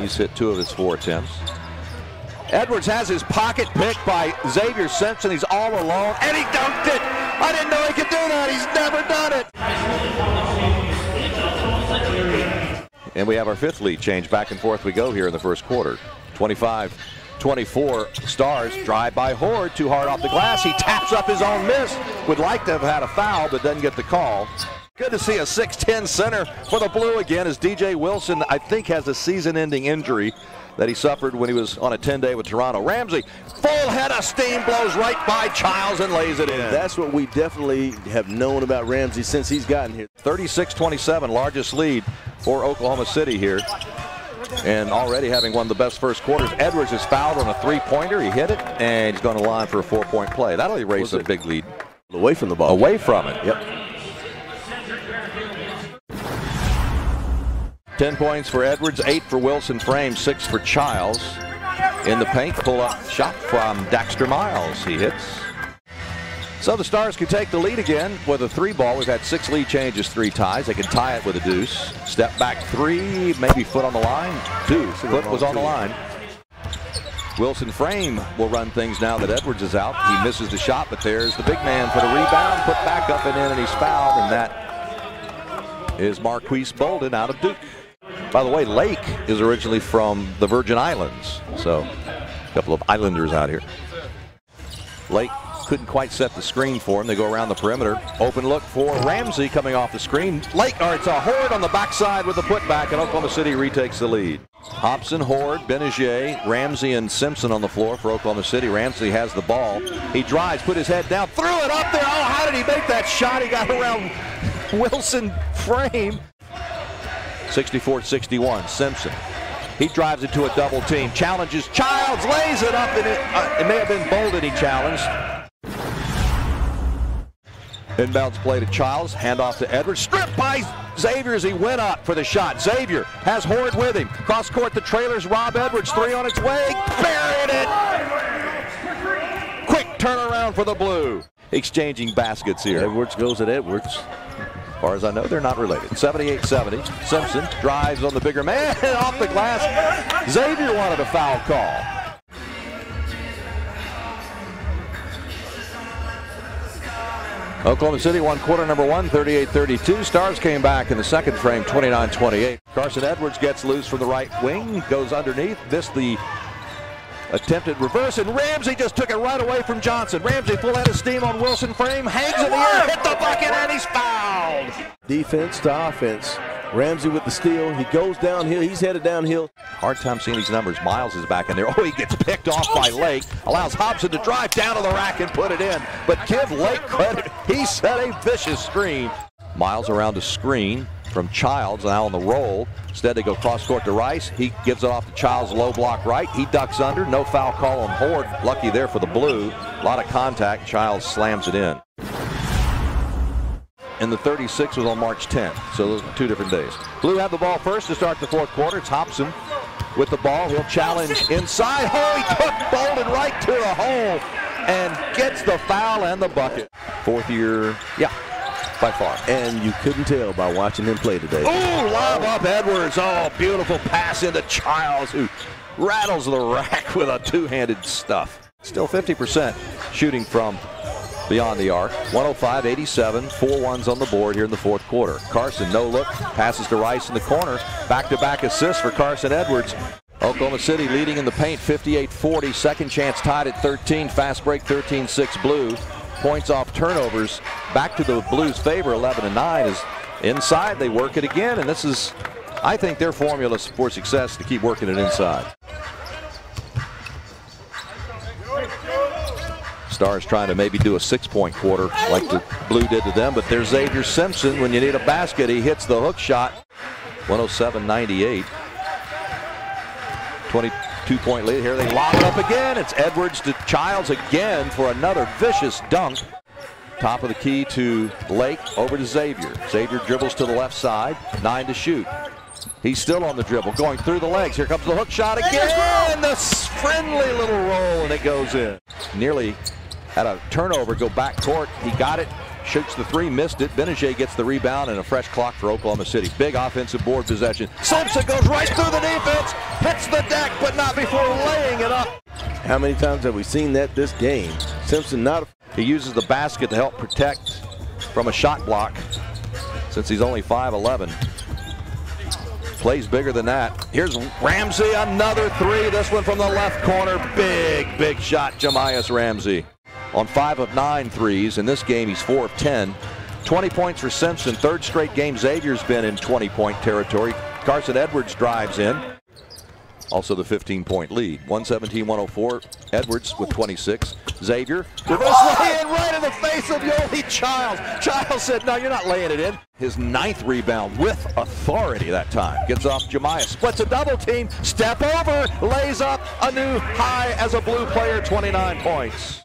He's hit two of his four attempts. Edwards has his pocket picked by Xavier Simpson. He's all alone, and he dunked it. I didn't know he could do that. He's never done it. And we have our fifth lead change. Back and forth we go here in the first quarter. 25 24 stars. Drive by Hoard. Too hard off the glass. He taps up his own miss. Would like to have had a foul, but doesn't get the call. Good to see a 6'10 center for the Blue again as DJ Wilson, I think, has a season ending injury that he suffered when he was on a 10 day with Toronto. Ramsey, full head of steam, blows right by Childs and lays it in. That's what we definitely have known about Ramsey since he's gotten here. 36 27, largest lead for Oklahoma City here. And already having one of the best first quarters, Edwards is fouled on a three pointer. He hit it, and he's going to line for a four point play. That'll erase a big lead. Away from the ball. Away from it. Yep. 10 points for Edwards, 8 for Wilson Frame, 6 for Childs. In the paint, pull up shot from Daxter Miles. He hits. So the Stars can take the lead again with a three ball. We've had six lead changes, three ties. They can tie it with a deuce. Step back three, maybe foot on the line. Two. Foot was on the line. Wilson Frame will run things now that Edwards is out. He misses the shot, but there's the big man for the rebound. Put back up and in, and he's fouled, and that is Marques Bolden out of Duke. By the way, Lake is originally from the Virgin Islands, so a couple of Islanders out here. Lake couldn't quite set the screen for him. They go around the perimeter. Open look for Ramsey coming off the screen. Lake, or it's a Hoard on the backside with the putback, and Oklahoma City retakes the lead. Hopson, Hoard, Gbinije, Ramsey, and Simpson on the floor for Oklahoma City. Ramsey has the ball. He drives, put his head down, threw it up there. Oh, how did he make that shot? He got around Wilson frame. 64-61, Simpson. He drives into a double team, challenges Childs, lays it up, and it, uh, it may have been Bolden he challenged. Inbounds play to Childs, handoff to Edwards, stripped by Xavier as he went up for the shot. Xavier has Hoard with him. Cross court, the trailers, Rob Edwards, three on its way, buried it! Quick turnaround for the Blue. Exchanging baskets here. Edwards goes at Edwards far as I know, they're not related. 78-70. Simpson drives on the bigger man off the glass. Xavier wanted a foul call. Oklahoma City won quarter number one, 38-32. Stars came back in the second frame, 29-28. Carson Edwards gets loose from the right wing, goes underneath. This the attempted reverse, and Ramsey just took it right away from Johnson. Ramsey full out of steam on Wilson frame, hangs in the air, hit the bucket, and he's fouled. Defense to offense. Ramsey with the steal. He goes downhill. He's headed downhill. Hard time seeing these numbers. Miles is back in there. Oh, he gets picked off by Lake. Allows Hopson to drive down to the rack and put it in. But give Lake credit. He set a vicious screen. Miles around a screen from Childs now on the roll. Instead, they go cross court to Rice. He gives it off to Childs, low block right. He ducks under. No foul call on Hoard. Lucky there for the blue. A lot of contact. Childs slams it in. And the 36 was on March 10th. So those are two different days. Blue have the ball first to start the fourth quarter. It's Hopson with the ball. He'll challenge inside. Oh, he took Bolden right to the hole and gets the foul and the bucket. Fourth year, yeah, by far. And you couldn't tell by watching him play today. Oh, lob up Edwards. Oh, beautiful pass into Childs, who rattles the rack with a two-handed stuff. Still 50% shooting from beyond the arc. 105-87, four ones on the board here in the fourth quarter. Carson, no look, passes to Rice in the corner. Back-to-back -back assists for Carson Edwards. Oklahoma City leading in the paint 58-40. Second chance tied at 13. Fast break 13-6 blue. Points off turnovers. Back to the Blues' favor 11 9 is inside. They work it again, and this is, I think, their formula for success to keep working it inside. Stars trying to maybe do a six-point quarter like the Blue did to them, but there's Xavier Simpson. When you need a basket, he hits the hook shot. 107-98. 22-point lead. Here they lob it up again. It's Edwards to Childs again for another vicious dunk. Top of the key to Lake, over to Xavier. Xavier dribbles to the left side, nine to shoot. He's still on the dribble, going through the legs. Here comes the hook shot again. The friendly little roll, and it goes in. Nearly had a turnover go back court. He got it, shoots the three, missed it. Gbinije gets the rebound and a fresh clock for Oklahoma City. Big offensive board possession. Simpson goes right through the defense, hits the deck, but not before laying it up. How many times have we seen that this game? Simpson not. He uses the basket to help protect from a shot block since he's only 5'11". Plays bigger than that. Here's Ramsey, another three. This one from the left corner. Big, big shot, Jahmi'us Ramsey. On five of nine threes. In this game, he's four of 10. 20 points for Simpson. Third straight game Xavier's been in 20-point territory. Carson Edwards drives in. Also the 15-point lead. 117-104. Edwards with 26. Xavier. Reverse lay in right in the face of Yoeli Childs. Childs said, no, you're not laying it in. His ninth rebound with authority that time. Gets off Jahmi'us. Splits a double team. Step over. Lays up a new high as a blue player. 29 points.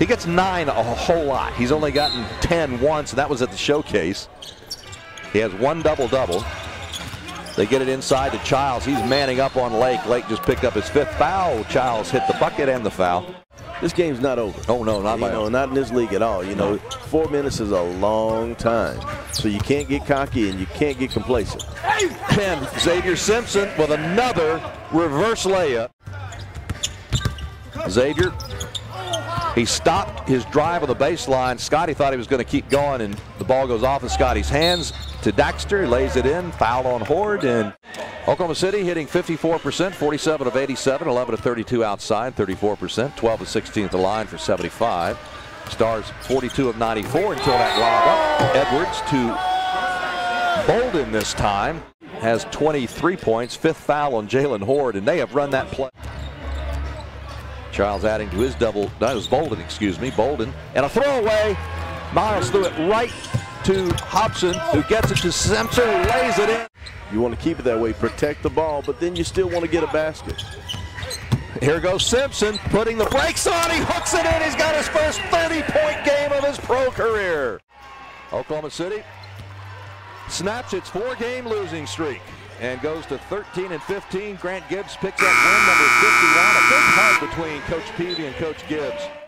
He gets nine a whole lot. He's only gotten 10 once, and that was at the showcase. He has one double-double. They get it inside to Childs. He's manning up on Lake. Lake just picked up his fifth foul. Childs hit the bucket and the foul. This game's not over. Oh no, not you by know, not in this league at all. You know, four minutes is a long time, so you can't get cocky and you can't get complacent. And Xavier Simpson with another reverse layup. Xavier, he stopped his drive on the baseline. Scotty thought he was going to keep going, and the ball goes off of Scotty's hands to Daxter. He lays it in, foul on Hoard, and Oklahoma City hitting 54%, 47 of 87, 11 of 32 outside, 34%, 12 of 16 at the line for 75. Stars 42 of 94 until that lob up. Edwards to Bolden this time has 23 points, fifth foul on Jaylen Hoard, and they have run that play. Childs adding to his double, that was Bolden, excuse me, Bolden, and a throwaway. Miles threw it right to Hopson, who gets it to Simpson, lays it in. You want to keep it that way, protect the ball, but then you still want to get a basket. Here goes Simpson putting the brakes on. He hooks it in. He's got his first 30-point game of his pro career. Oklahoma City snaps its four-game losing streak and goes to 13 and 15. Grant Gibbs picks up win number 51. A big hug between Coach Peavy and Coach Gibbs.